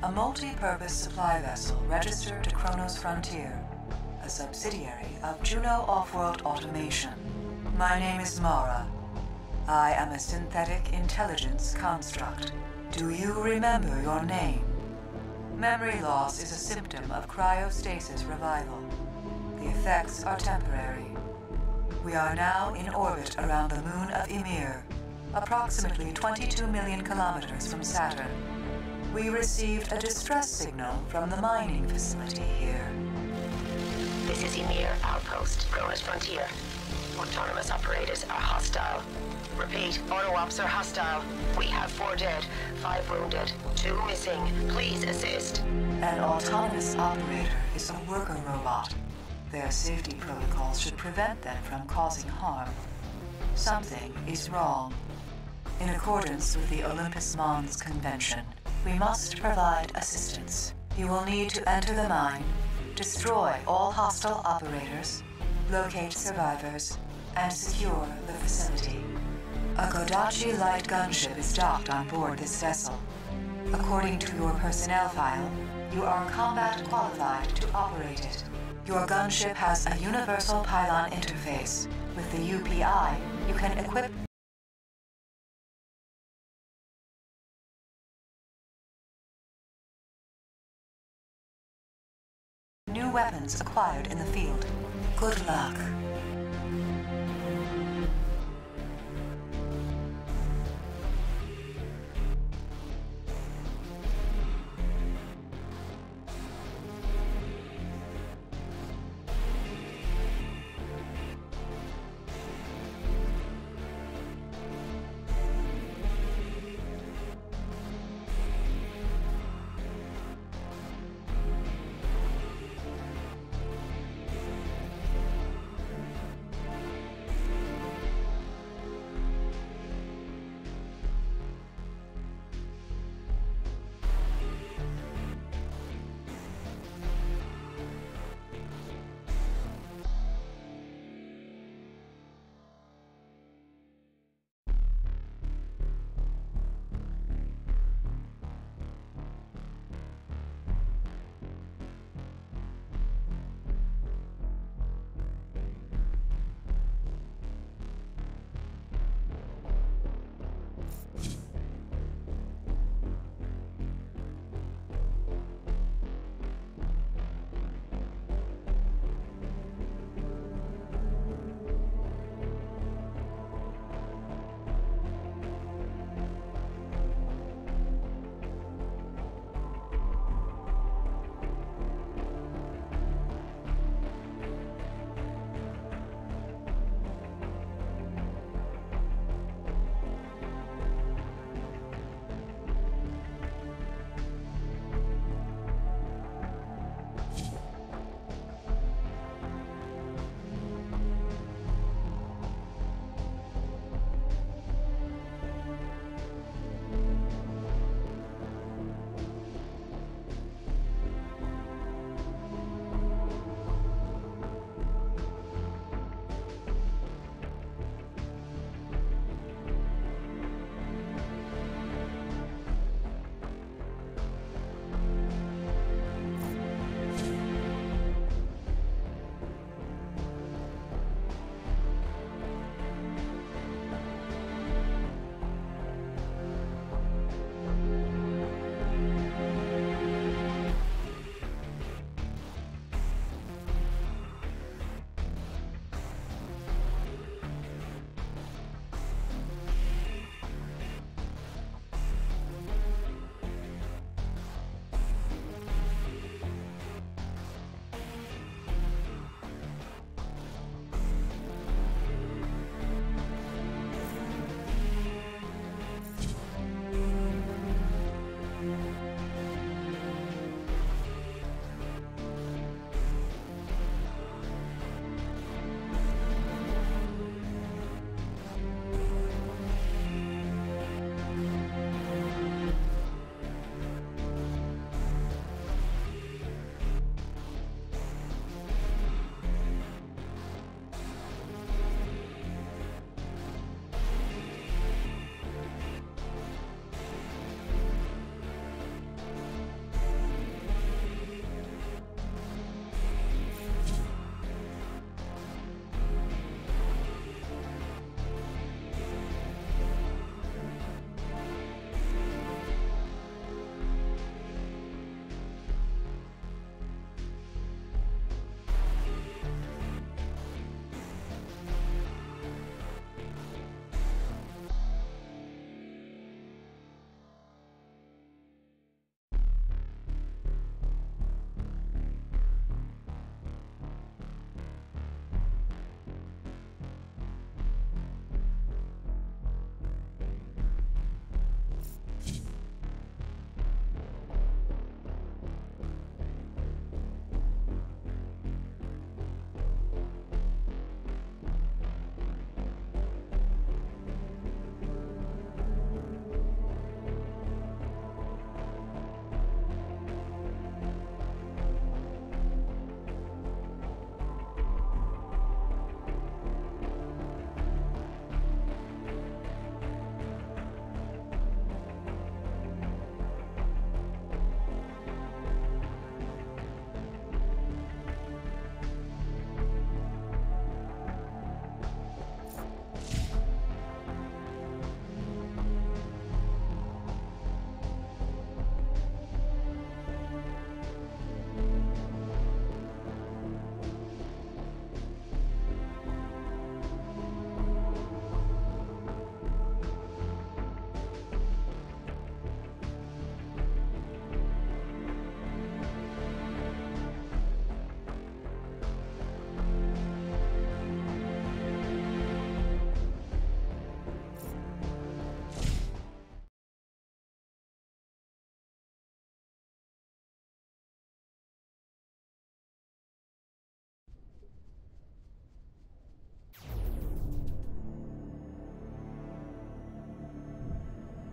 A multi-purpose supply vessel registered to Kronos Frontier, a subsidiary of Juno Offworld Automation. My name is Mara. I am a synthetic intelligence construct. Do you remember your name? Memory loss is a symptom of cryostasis revival. The effects are temporary. We are now in orbit around the moon of Ymir, approximately 22 million kilometers from Saturn. We received a distress signal from the mining facility here. This is Ymir Outpost, Kronos Frontier. Autonomous operators are hostile. Repeat, auto-ops are hostile. We have four dead, five wounded, two missing. Please assist. An autonomous operator is a worker robot. Their safety protocols should prevent them from causing harm. Something is wrong. In accordance with the Olympus Mons Convention, we must provide assistance. You will need to enter the mine, destroy all hostile operators, locate survivors, and secure the facility. A Kodachi light gunship is docked on board this vessel. According to your personnel file, you are combat qualified to operate it. Your gunship has a universal pylon interface. With the UPI, you can equip new weapons acquired in the field. Good luck.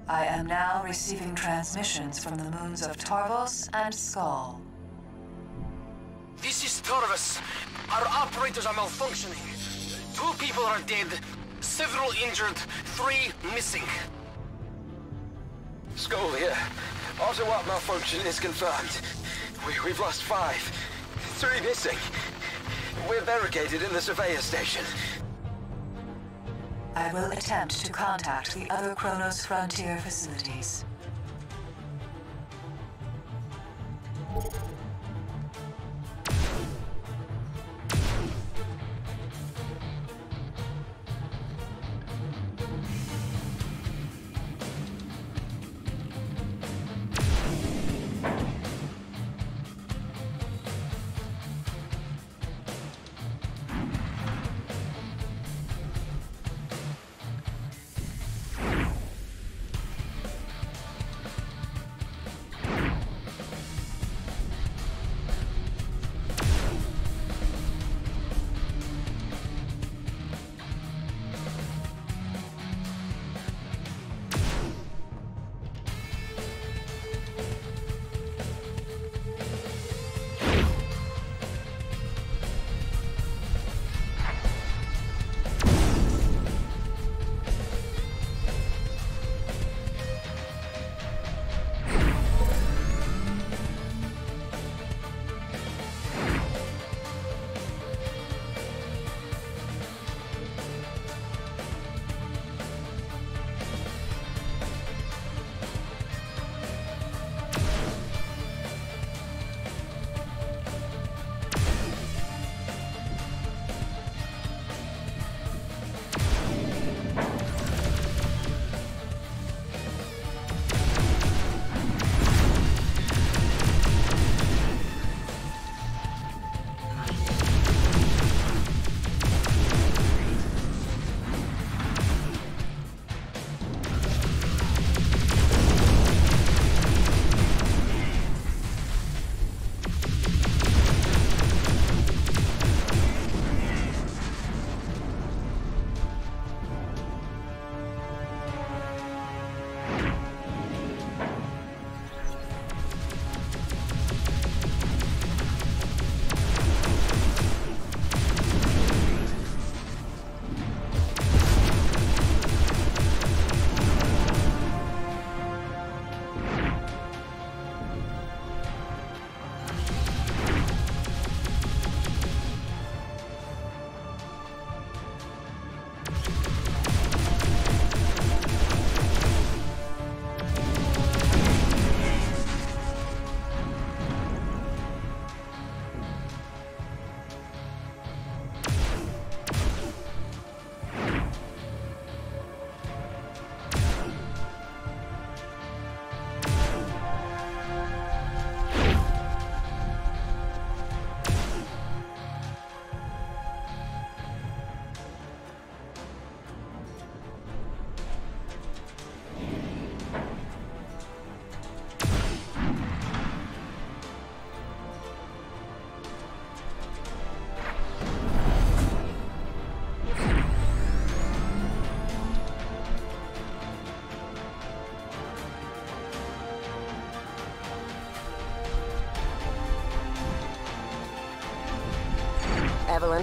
I am now receiving transmissions from the moons of Tarvos and Skull. This is Tarvos. Our operators are malfunctioning. Two people are dead, several injured, three missing. Skull here. Auto-op malfunction is confirmed. We, we've lost five. Three missing. We're barricaded in the surveyor station. Will attempt to contact the other Cronus Frontier facilities.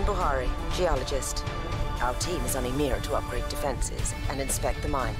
Buhari, geologist. Our team is on Ymir to upgrade defenses and inspect the mines.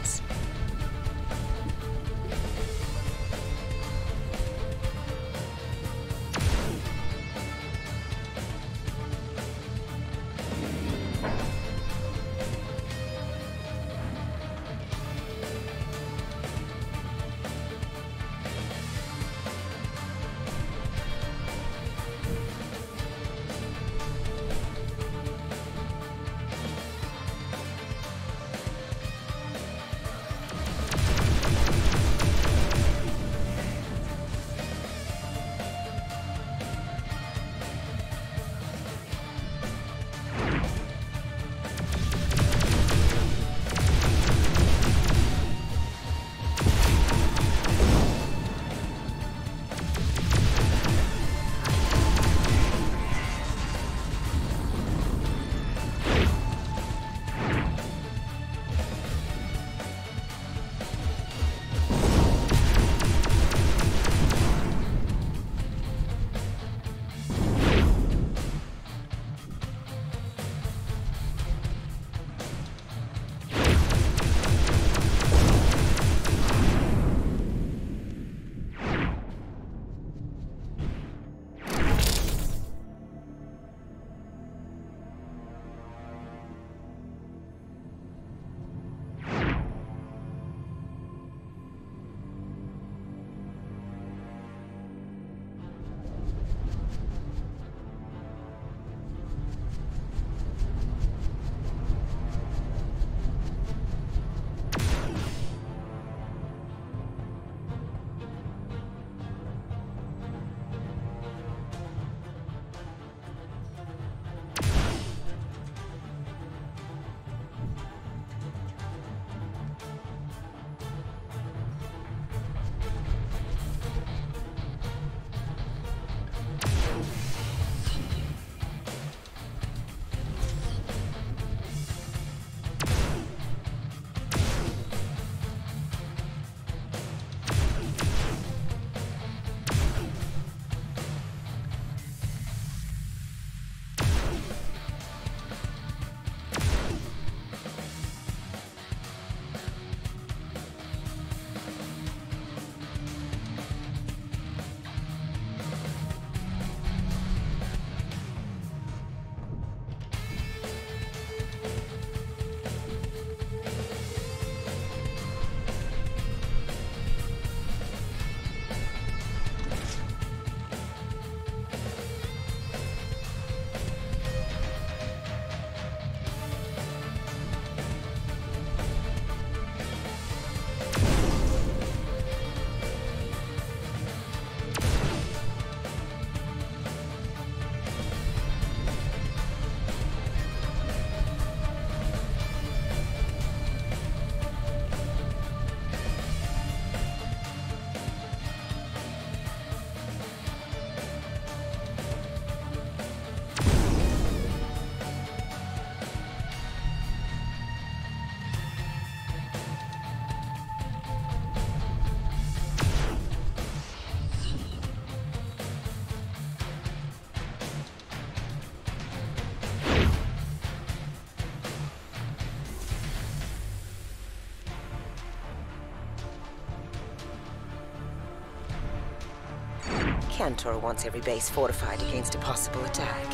Cantor wants every base fortified against a possible attack.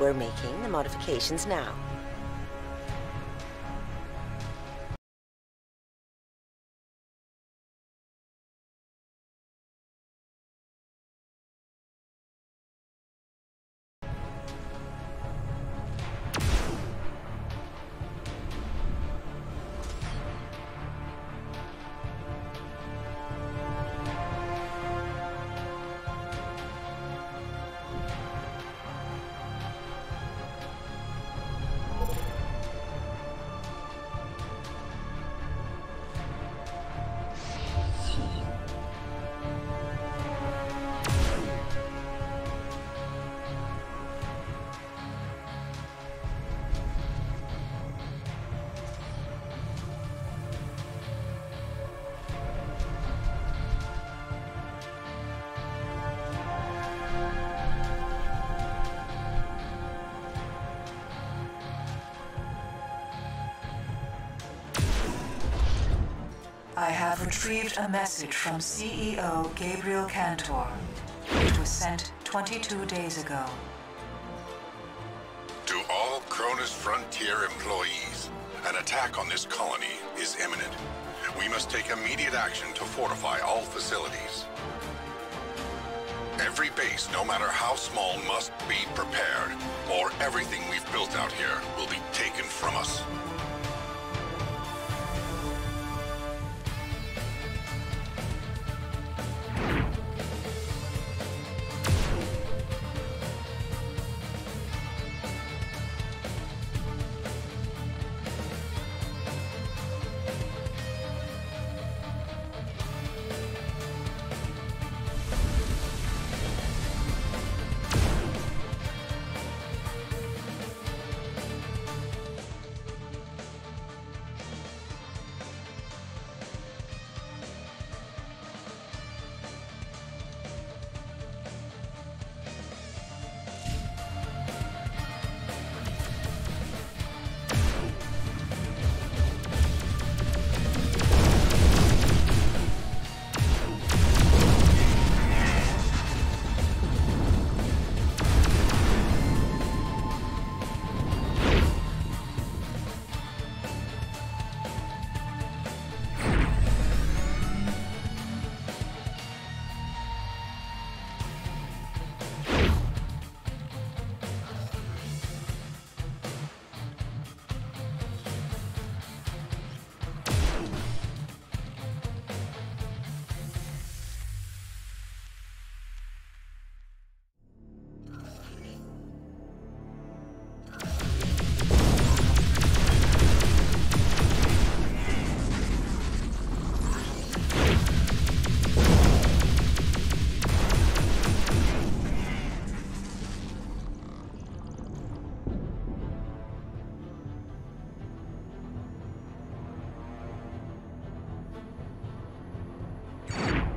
We're making the modifications now. Have retrieved a message from CEO Gabriel Cantor. It was sent 22 days ago. To all Cronus Frontier employees, an attack on this colony is imminent. We must take immediate action to fortify all facilities. Every base, no matter how small, must be prepared, or everything we've built out here will be taken from us.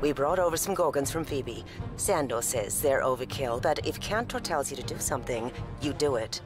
We brought over some Gorgons from Phoebe. Sando says they're overkill, but if Cantor tells you to do something, you do it.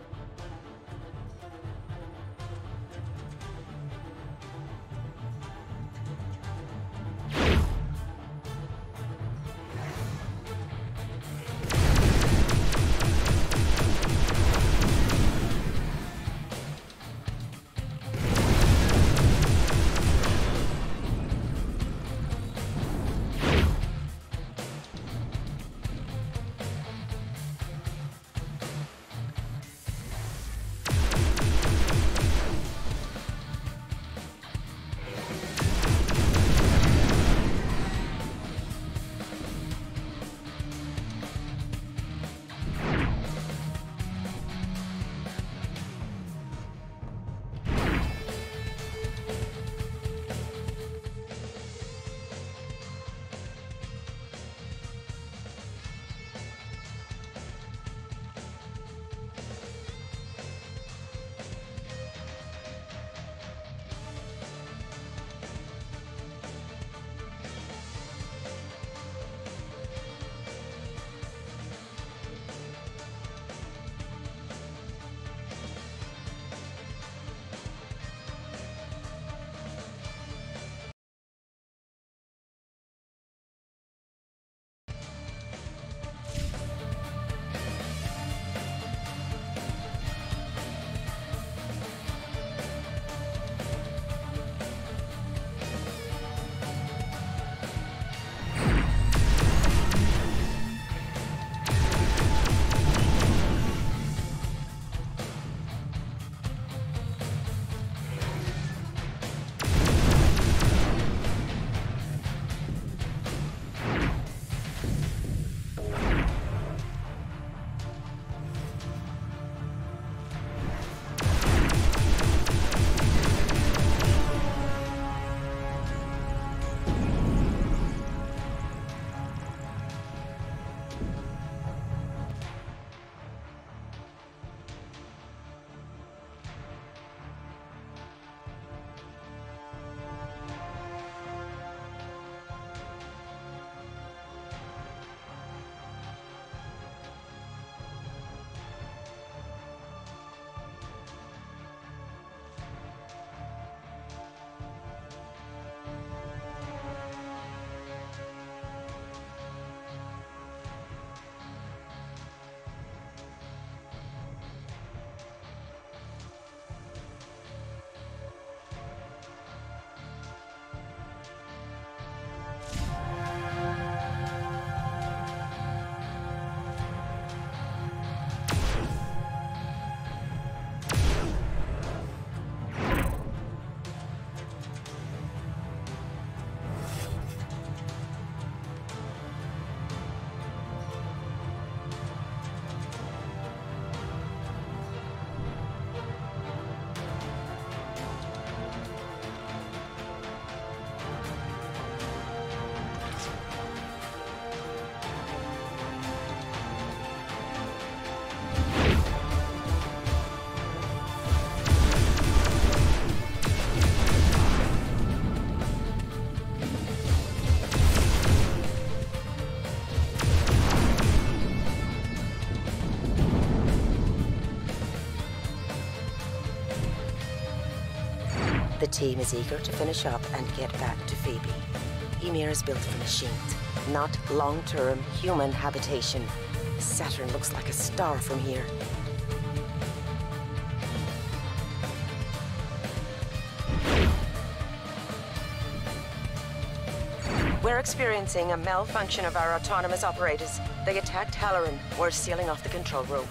Team is eager to finish up and get back to Phoebe. Ymir is built for machines, not long-term human habitation. Saturn looks like a star from here. We're experiencing a malfunction of our autonomous operators. They attacked Halloran. We're sealing off the control room.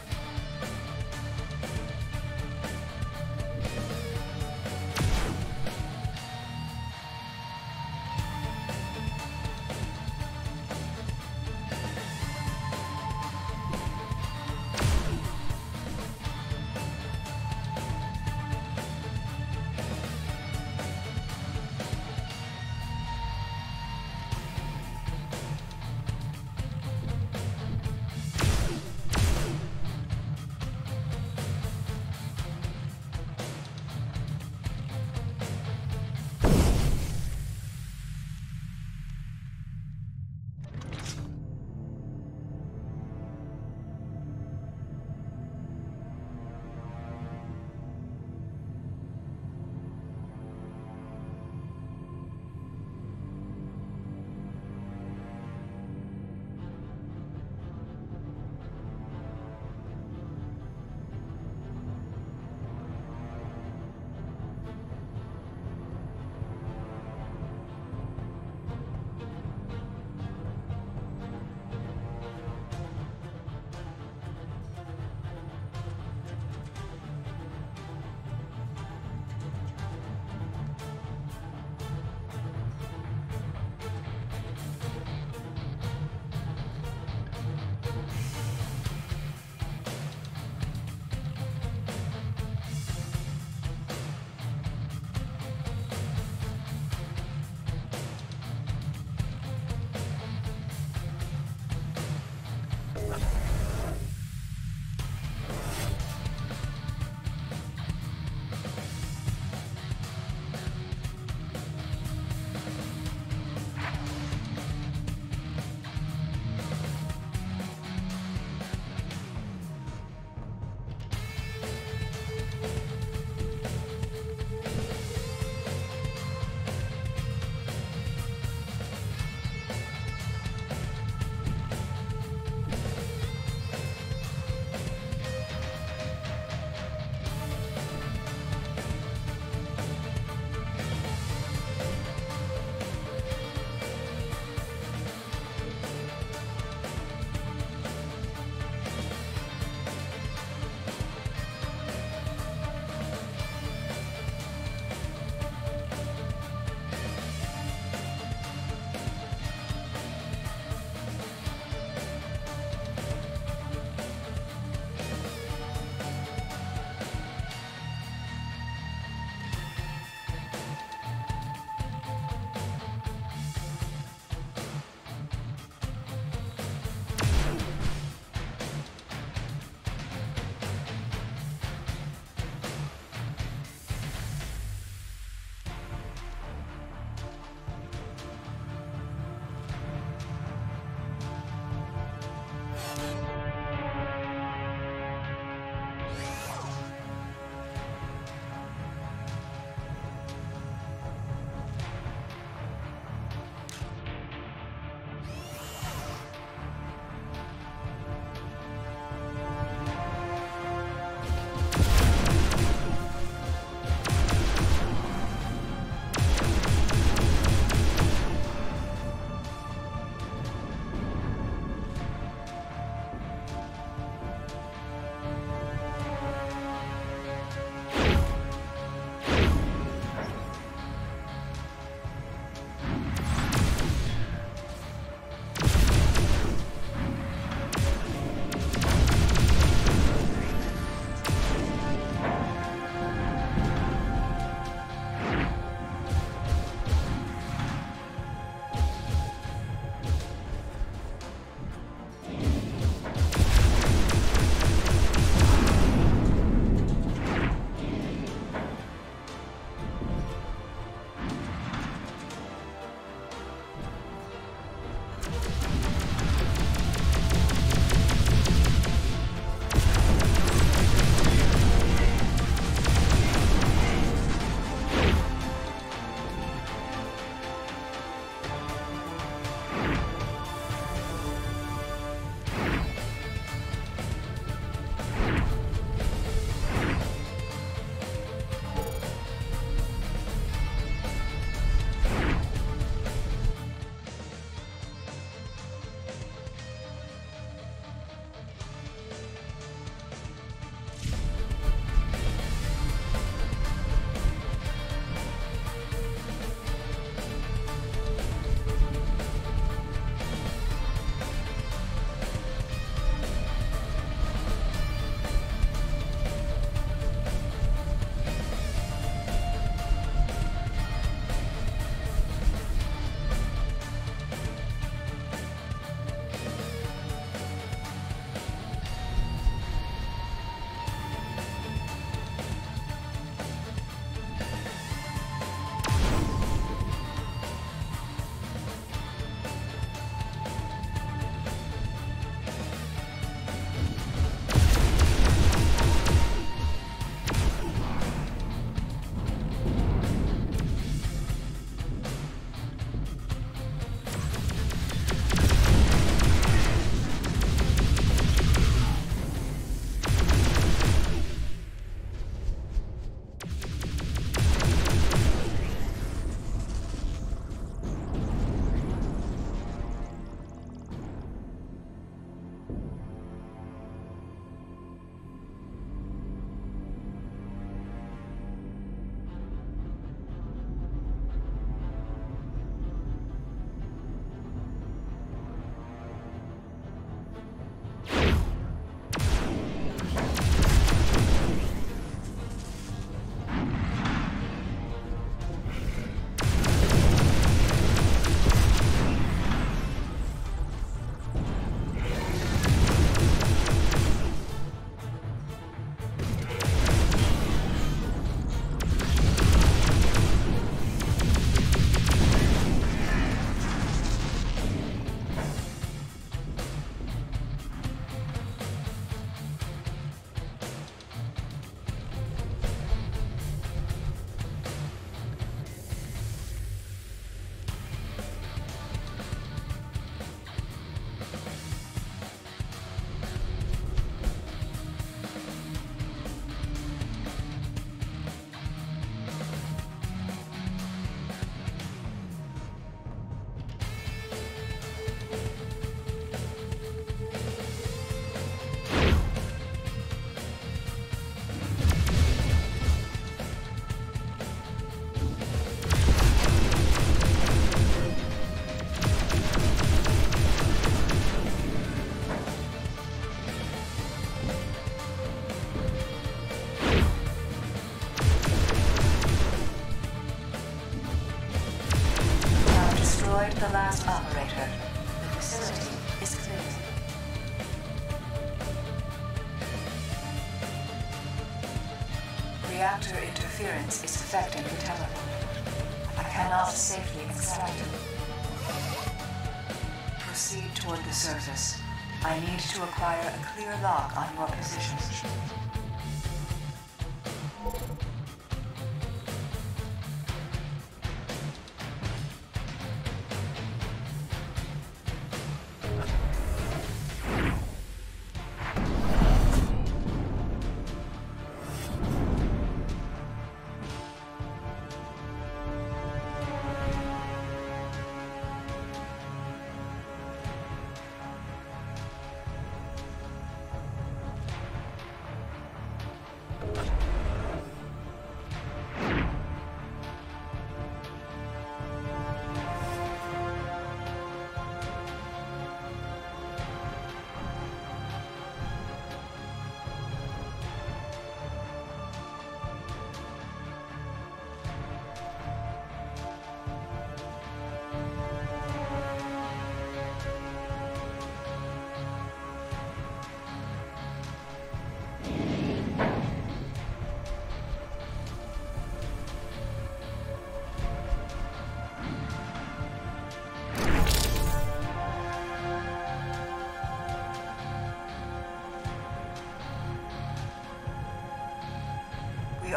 Acquire a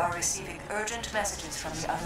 are receiving urgent messages from the other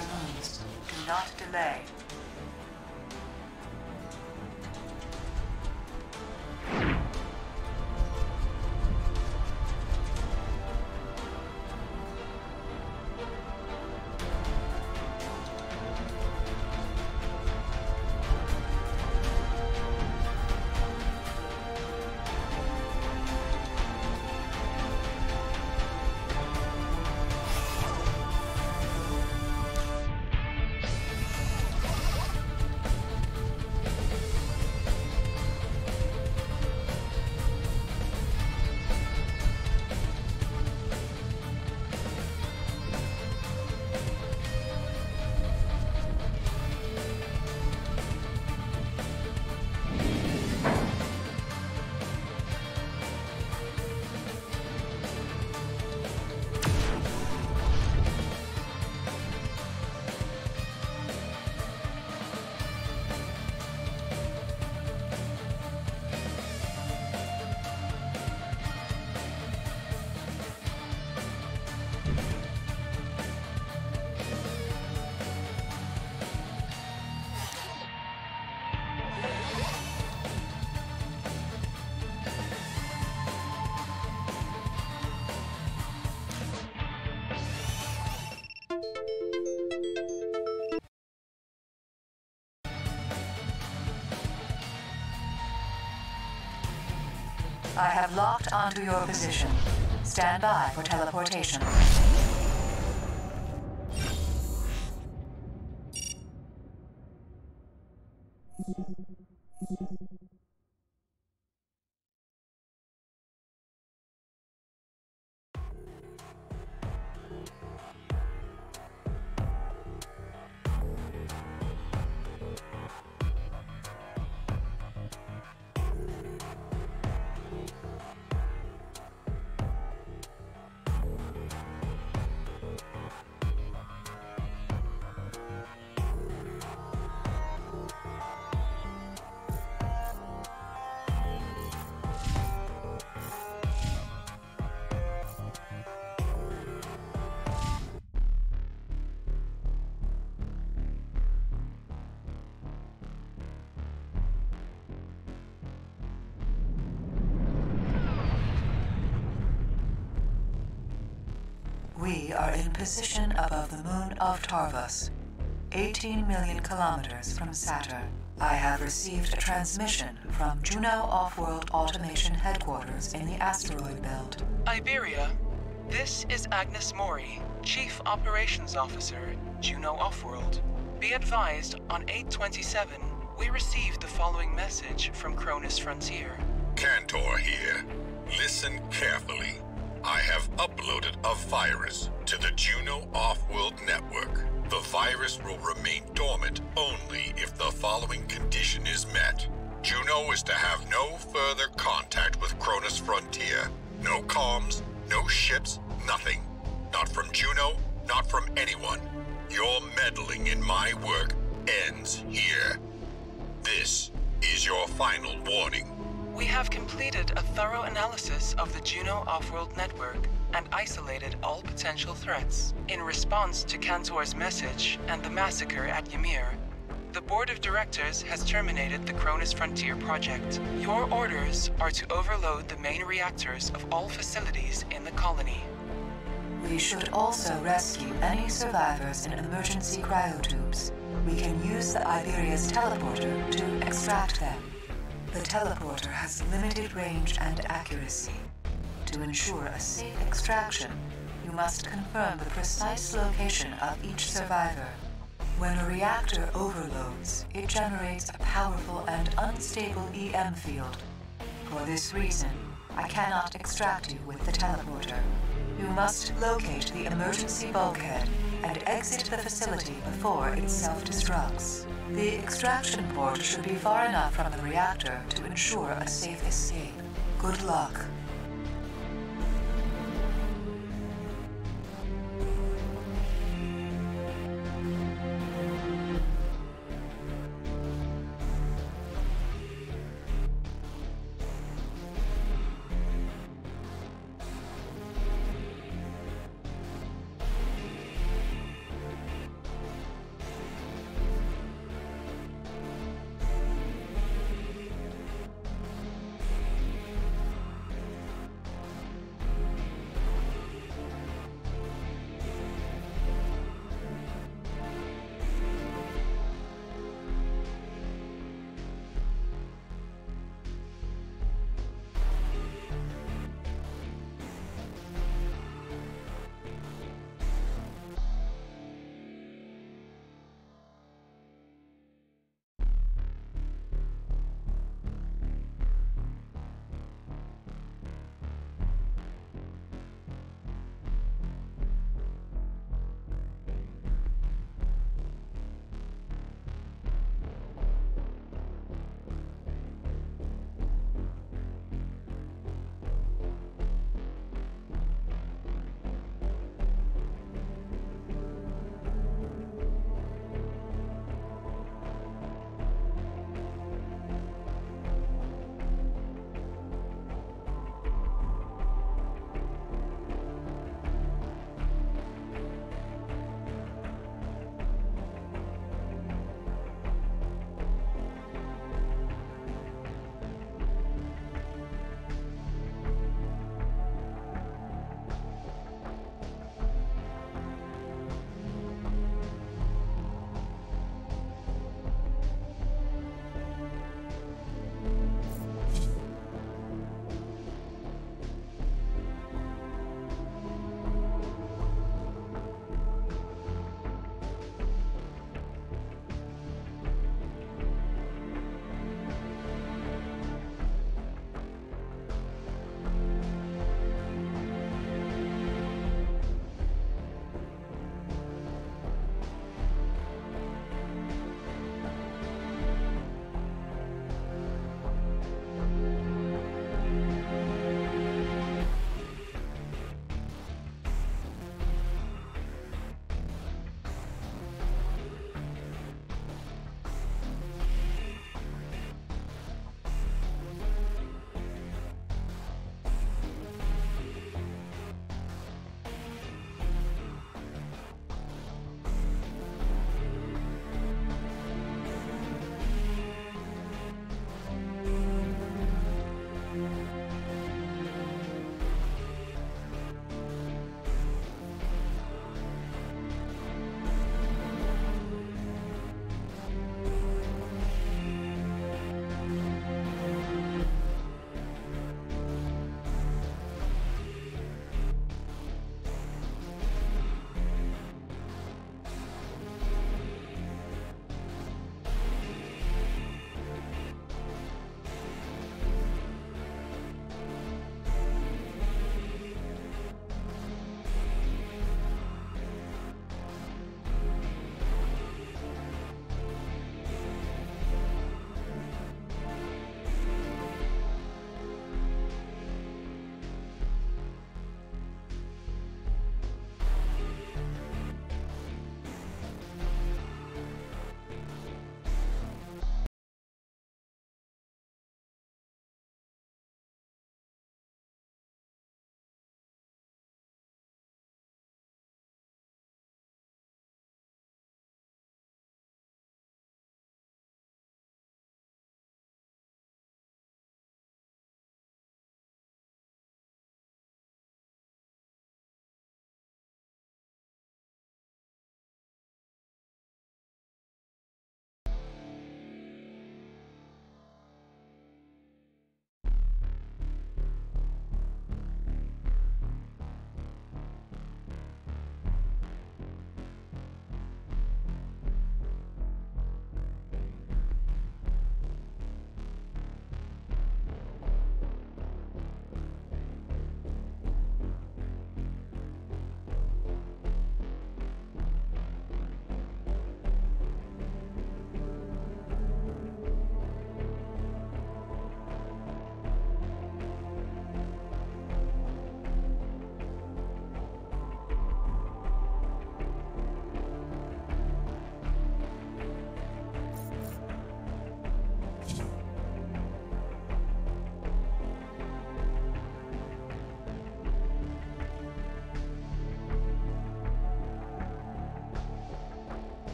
I have locked onto your position. Stand by for teleportation. Above of Tarvos, 18 million kilometers from Saturn. I have received a transmission from Juno Off-World Automation Headquarters in the asteroid belt. Iberia, this is Agnes Mori, Chief Operations Officer, Juno Offworld. Be advised, on 827, we received the following message from Cronus Frontier. Cantor here. Listen carefully. I have uploaded a virus to the Juno Off-World Network. The virus will remain dormant only if the following condition is met. Juno is to have no further contact with Cronus Frontier. No comms, no ships, nothing. Not from Juno, not from anyone. Your meddling in my work ends here. This is your final warning. We have completed a thorough analysis of the Juno Offworld network and isolated all potential threats. In response to Cantor's message and the massacre at Ymir, the Board of Directors has terminated the Cronus Frontier project. Your orders are to overload the main reactors of all facilities in the colony. We should also rescue any survivors in emergency cryotubes. We can use the Iberia's teleporter to extract them. The teleporter has limited range and accuracy. To ensure a safe extraction, you must confirm the precise location of each survivor. When a reactor overloads, it generates a powerful and unstable EM field. For this reason, I cannot extract you with the teleporter. You must locate the emergency bulkhead and exit the facility before it self-destructs. The extraction port should be far enough from the reactor to ensure a safe escape. Good luck.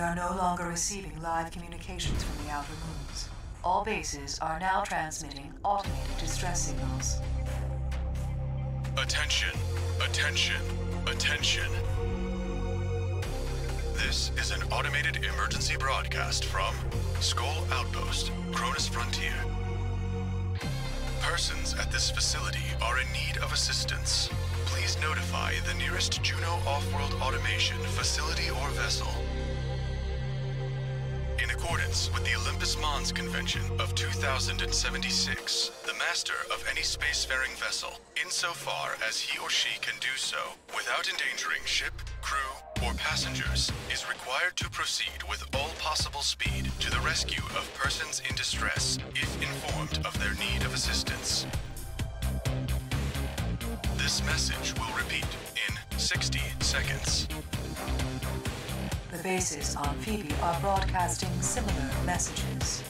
We are no longer receiving live communications from the outer moons. All bases are now transmitting automated distress signals. Attention, attention, attention. This is an automated emergency broadcast from Skull Outpost, Cronus Frontier. Persons at this facility are in need of assistance. Please notify the nearest Juno Off-World Automation facility or vessel. Accordance with the Olympus Mons Convention of 2076, the master of any spacefaring vessel, insofar as he or she can do so without endangering ship, crew, or passengers, is required to proceed with all possible speed to the rescue of persons in distress if informed of their need of assistance. This message will repeat in 60 seconds. Bases on Phoebe are broadcasting similar messages.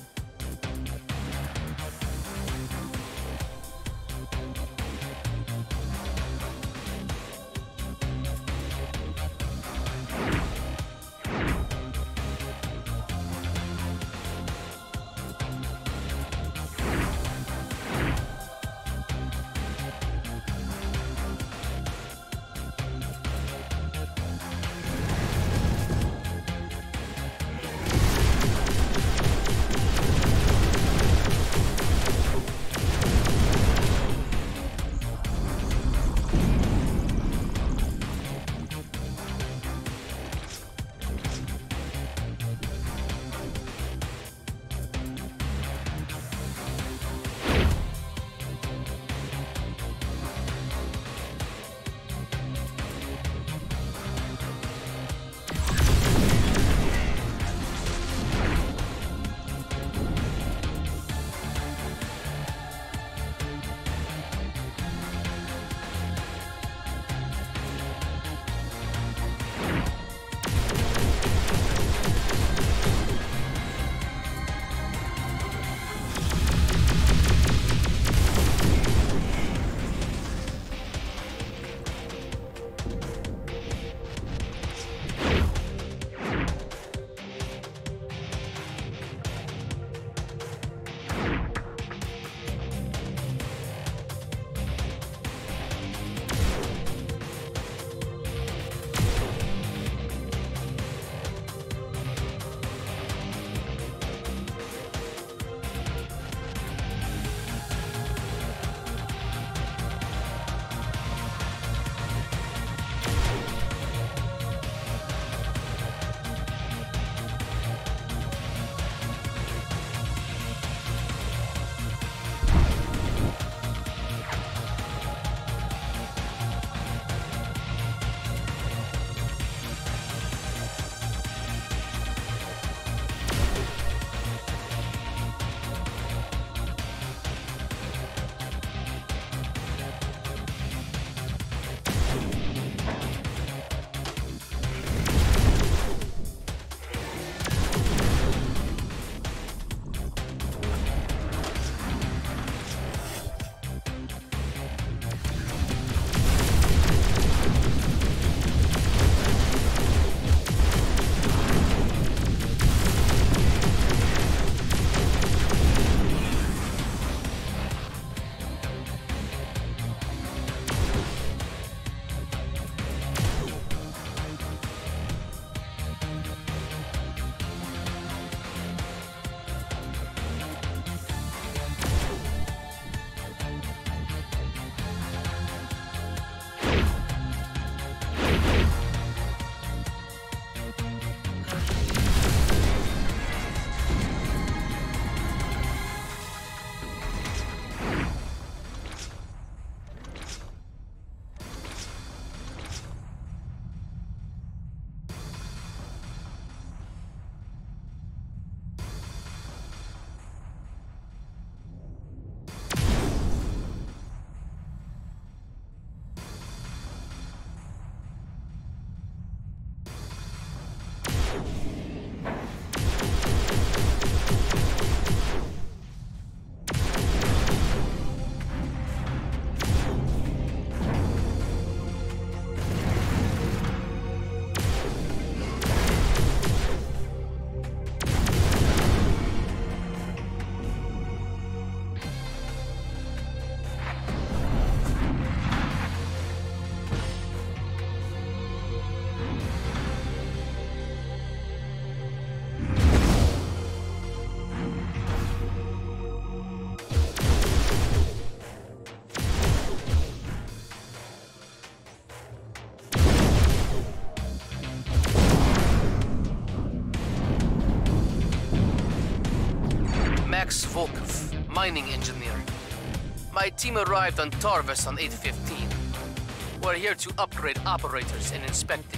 My team arrived on Tarvos on 8.15. We're here to upgrade operators and inspect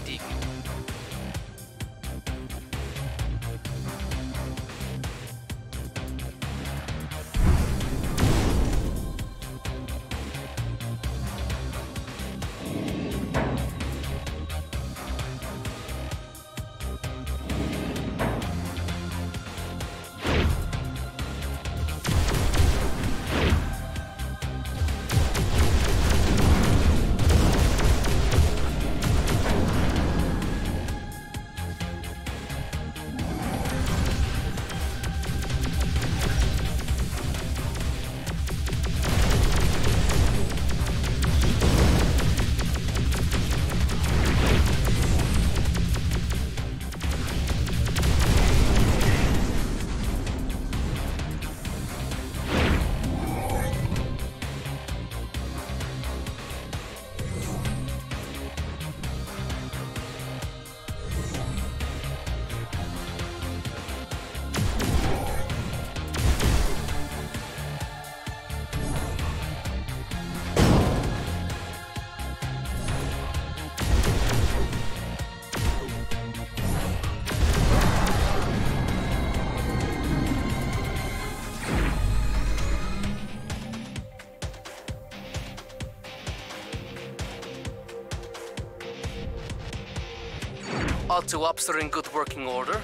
Auto ops are in good working order.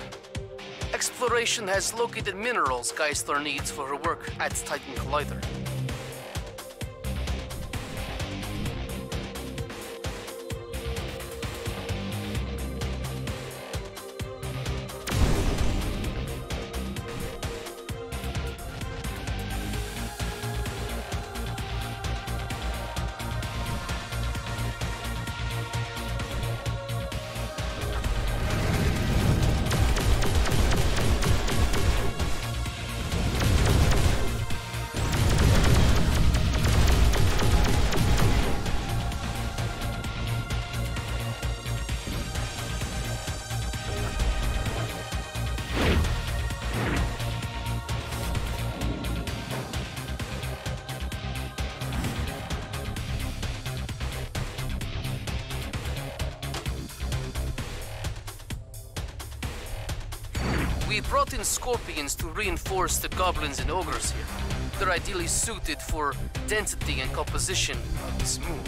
Exploration has located minerals Geisler needs for her work at Titan Collider. Reinforce the goblins and ogres here. They're ideally suited for density and composition of this moon.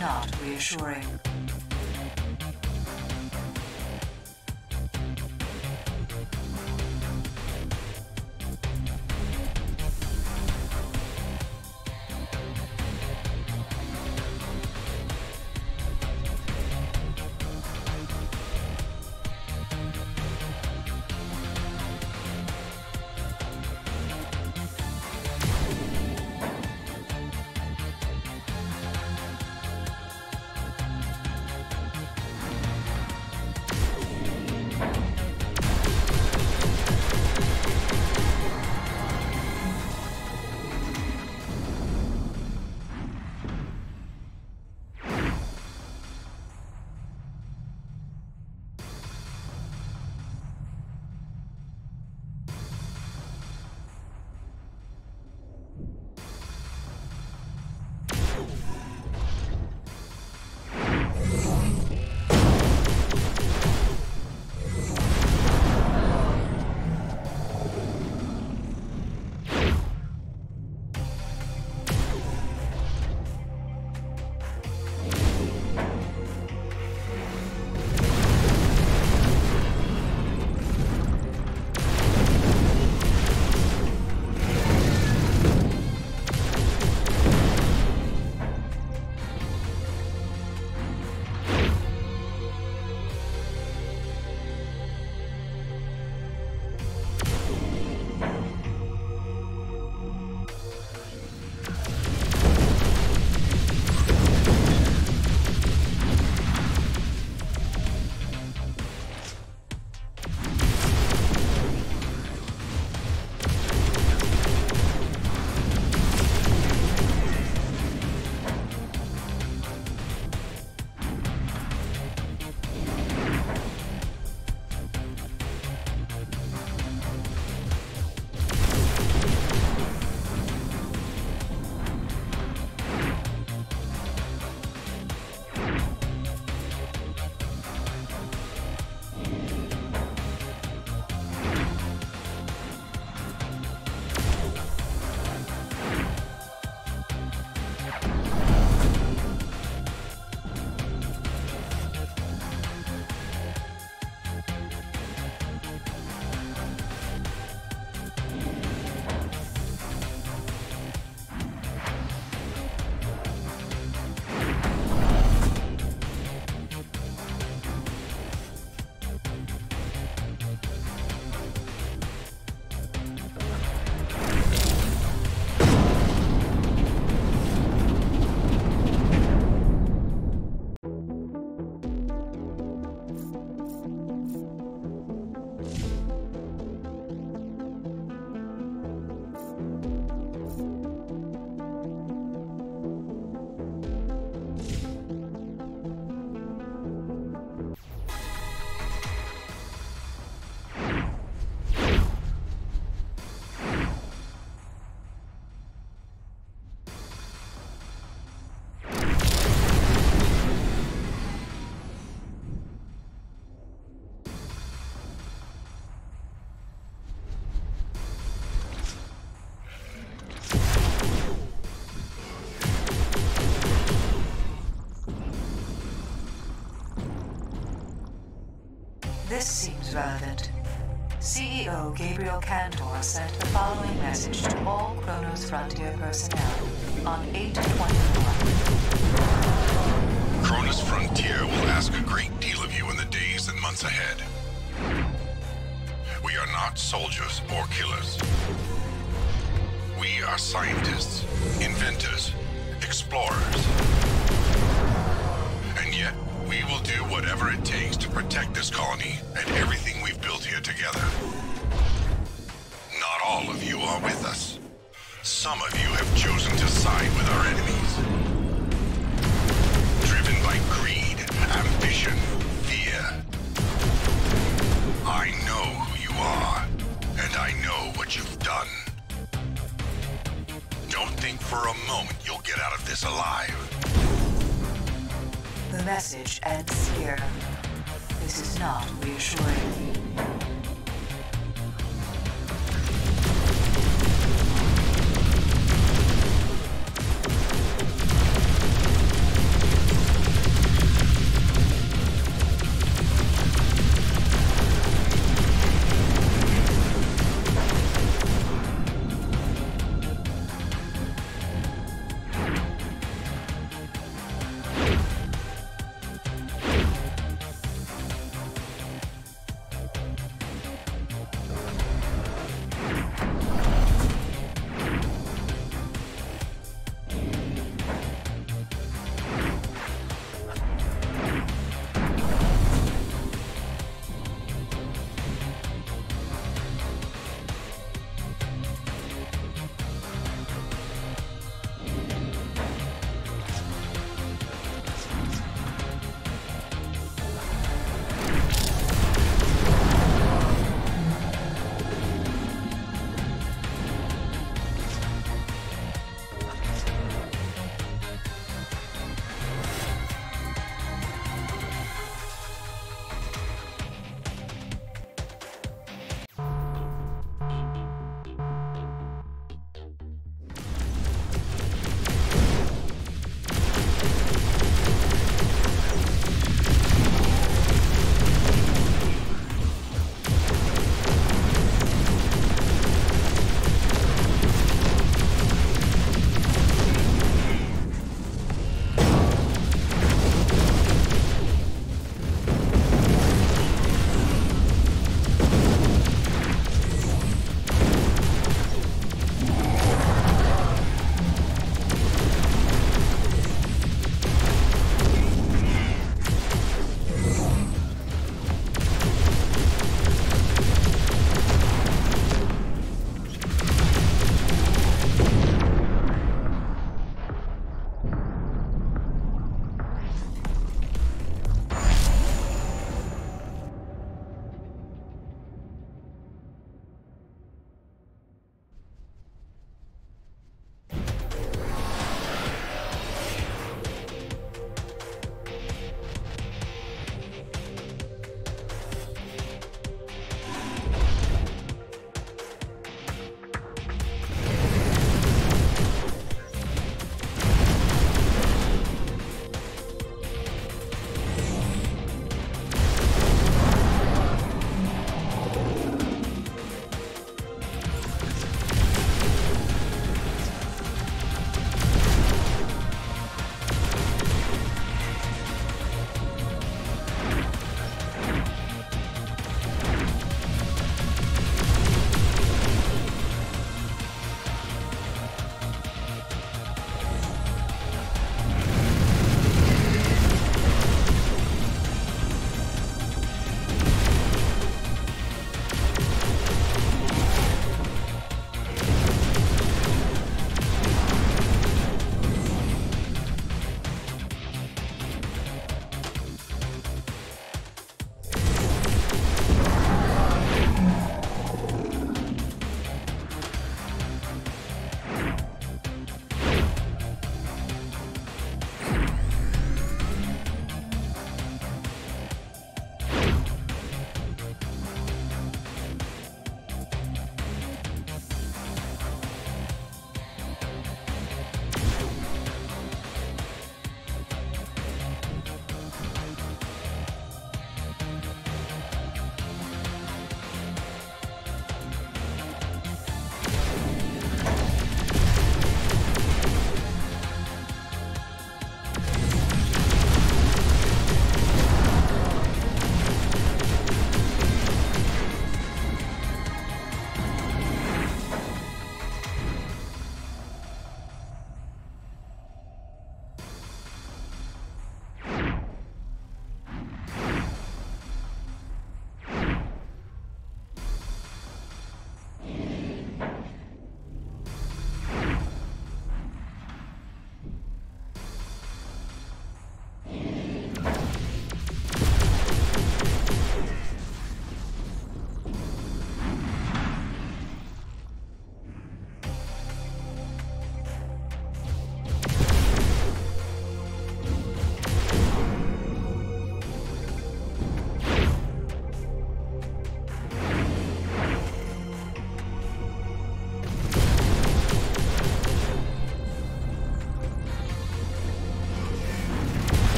Not reassuring. Gabriel Cantor sent the following message to all Cronus Frontier personnel on 821. Cronus Frontier will ask a great deal of you in the days and months ahead. We are not soldiers or killers. We are scientists, inventors, explorers. And yet, we will do whatever it takes to protect this colony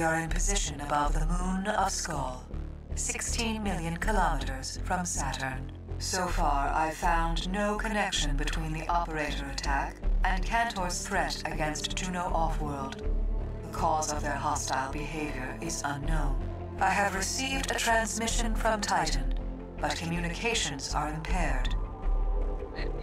We are in position above the moon of Skoll, 16 million kilometers from Saturn. So far, I've found no connection between the operator attack and Cantor's threat against Juno Offworld. The cause of their hostile behavior is unknown. I have received a transmission from Titan, but communications are impaired.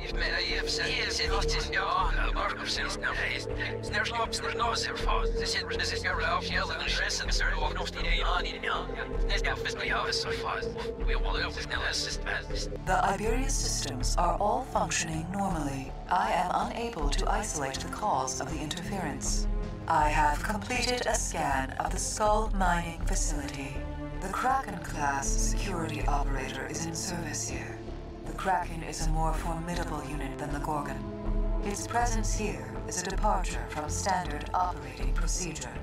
You've met a you've said yes, it is ja, Mark of Sins now. There's no there's no zero fault. This is this is your love, yell and stress and sir walk off the day on in now. This guy is my house so fast. We will live this now as just as The Iberius systems are all functioning normally. I am unable to isolate the cause of the interference. I have completed a scan of the Skoll mining facility. The Kraken class security operator is in service here. Kraken is a more formidable unit than the Gorgon. Its presence here is a departure from standard operating procedure.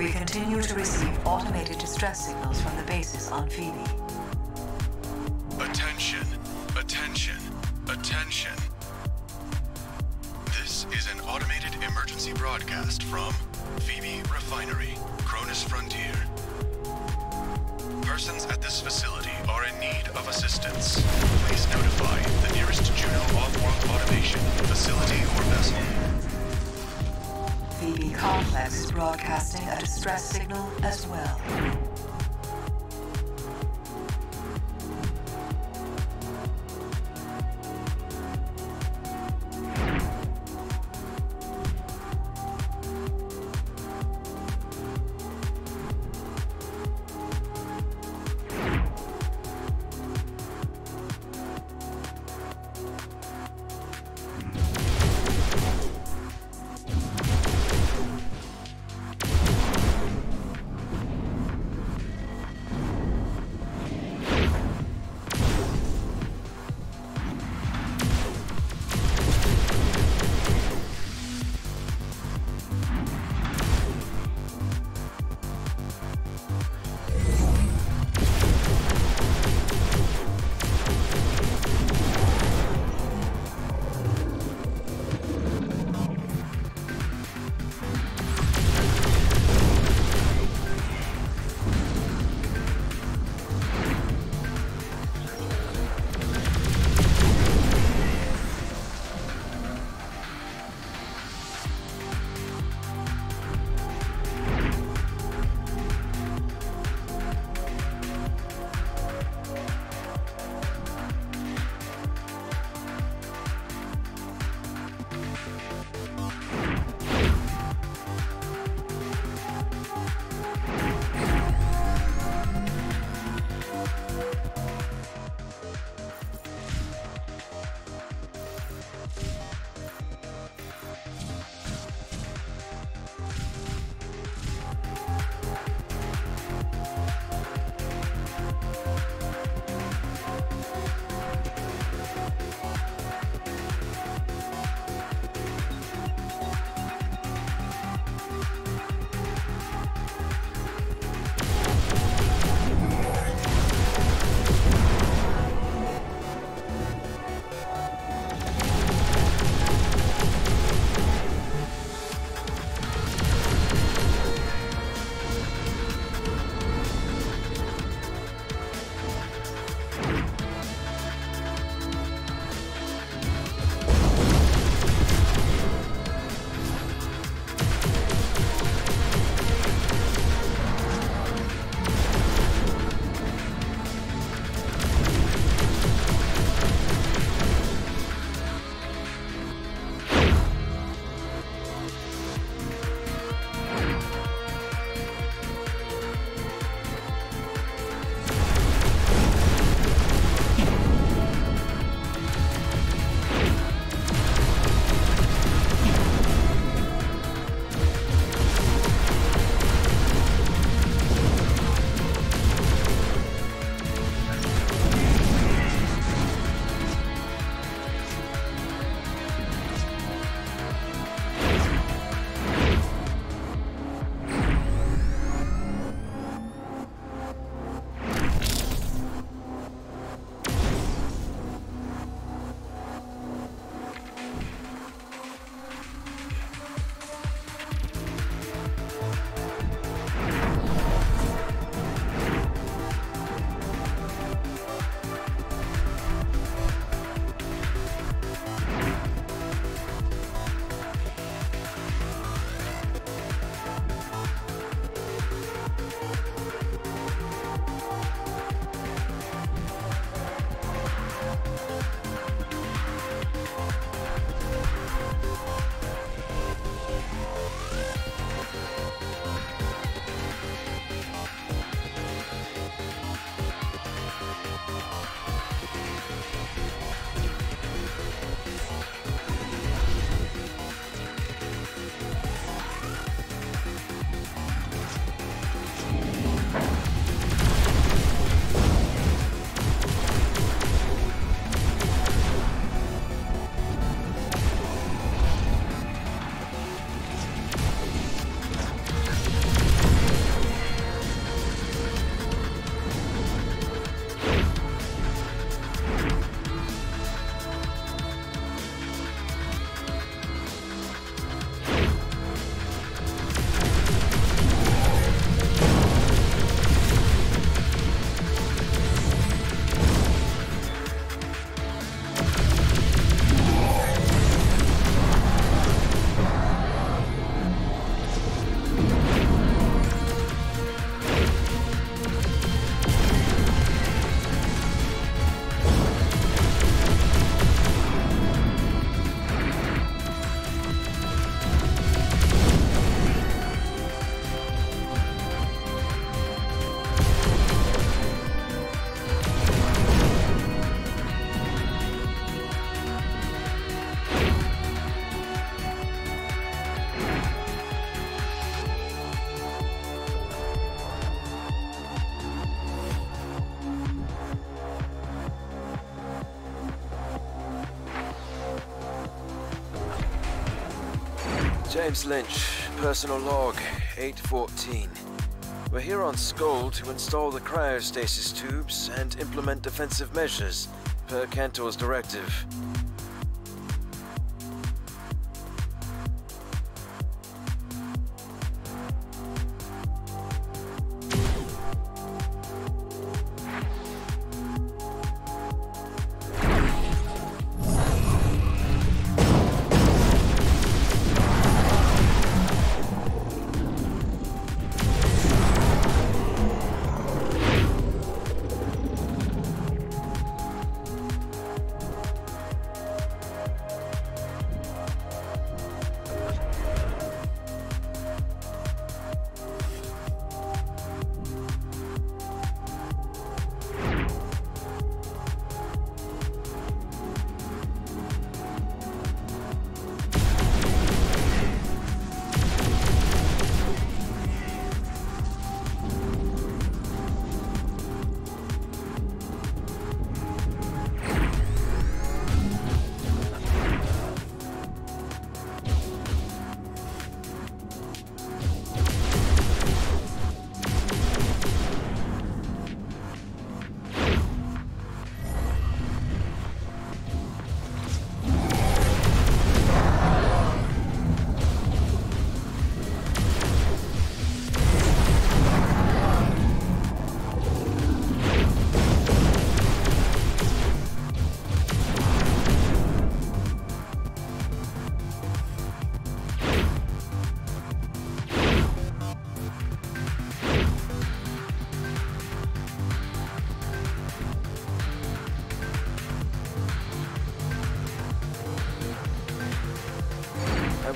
We continue to receive automated distress signals from the bases on Phoebe. James Lynch, personal log 814. We're here on Skoll to install the cryostasis tubes and implement defensive measures, per Cantor's directive.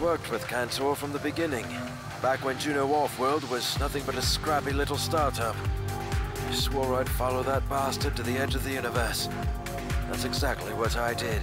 Worked with Cantor from the beginning, back when Juno Offworld was nothing but a scrappy little startup. I swore I'd follow that bastard to the edge of the universe. That's exactly what I did.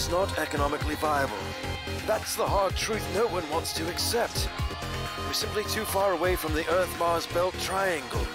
Is not economically viable. That's the hard truth no one wants to accept. We're simply too far away from the Earth-Mars Belt Triangle.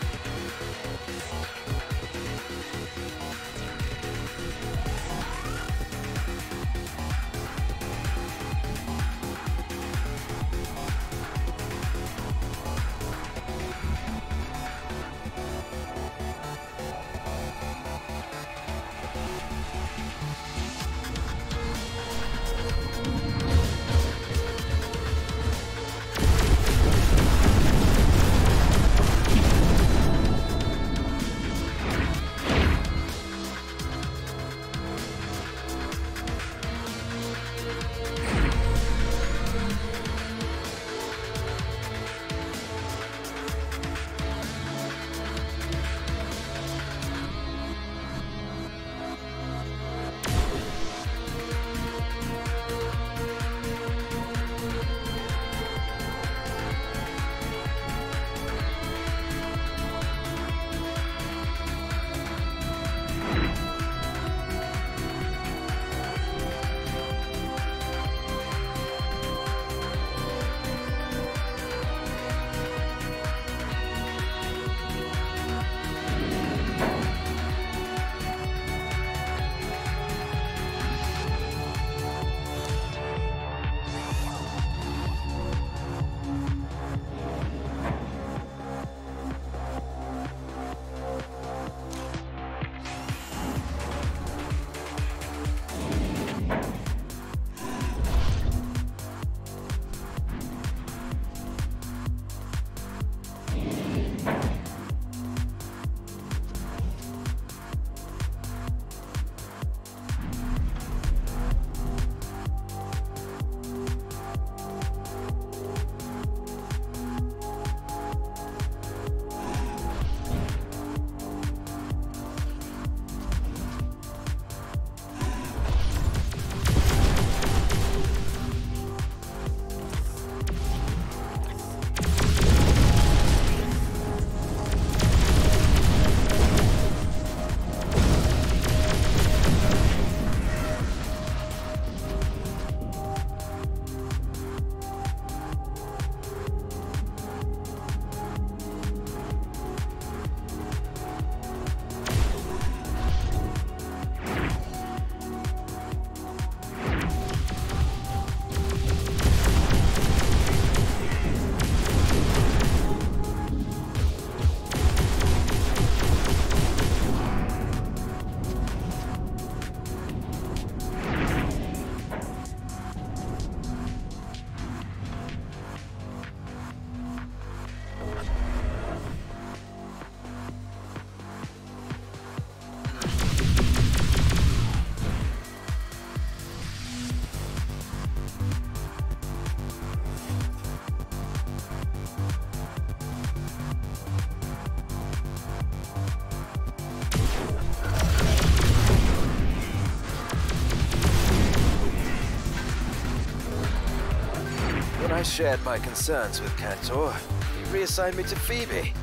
shared my concerns with Cantor, he reassigned me to Phoebe.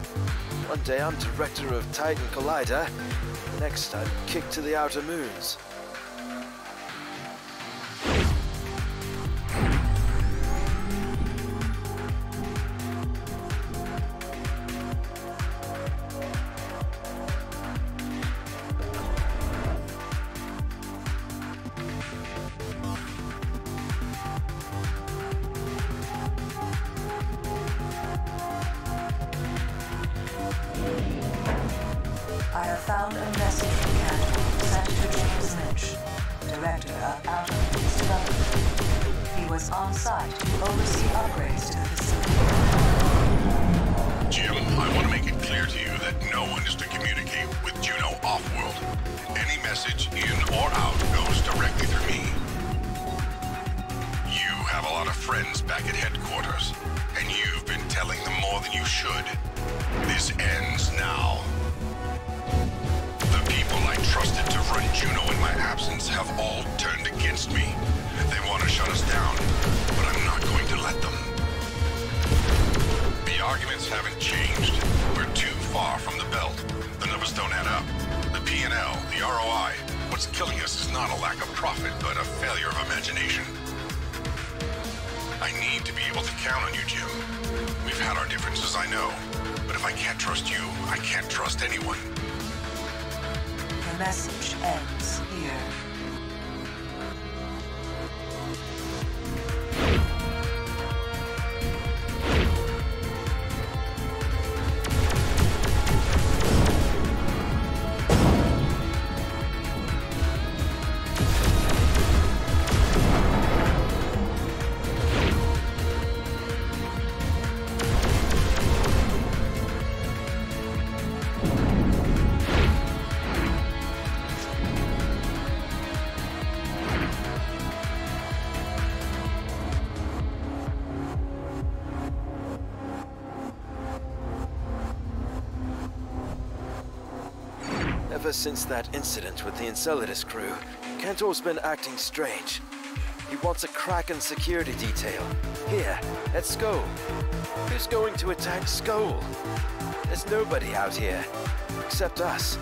One day I'm director of Titan Collider, the next I'm kicked to the outer moons. Ever since that incident with the Enceladus crew, Cantor's been acting strange. He wants a Kraken security detail. Here, at Skoll. Who's going to attack Skoll? There's nobody out here, except us.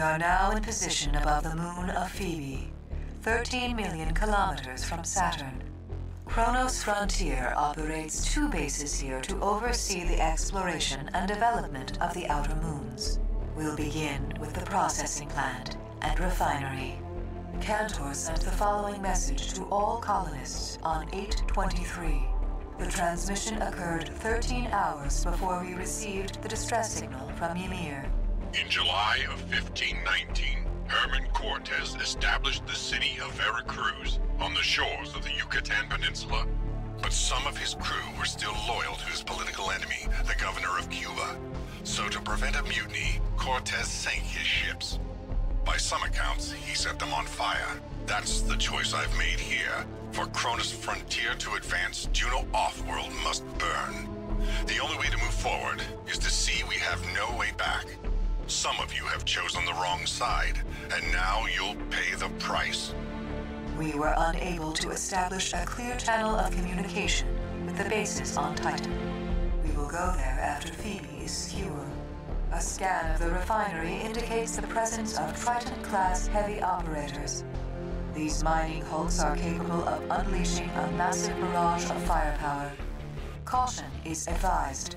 We are now in position above the moon of Phoebe, 13 million kilometers from Saturn. Cronus Frontier operates two bases here to oversee the exploration and development of the outer moons. We'll begin with the processing plant and refinery. Cantor sent the following message to all colonists on 823. The transmission occurred 13 hours before we received the distress signal from Ymir. In July of 1519, Hernan Cortez established the city of Veracruz on the shores of the Yucatan Peninsula. But some of his crew were still loyal to his political enemy, the governor of Cuba. So to prevent a mutiny, Cortez sank his ships. By some accounts, he set them on fire. That's the choice I've made here. For Cronus Frontier to advance, Juno Offworld must burn. The only way to move forward is to see we have no way back. Some of you have chosen the wrong side, and now you'll pay the price. We were unable to establish a clear channel of communication with the bases on Titan. We will go there after Phoebe is secure. A scan of the refinery indicates the presence of Triton-class heavy operators. These mining hulks are capable of unleashing a massive barrage of firepower. Caution is advised.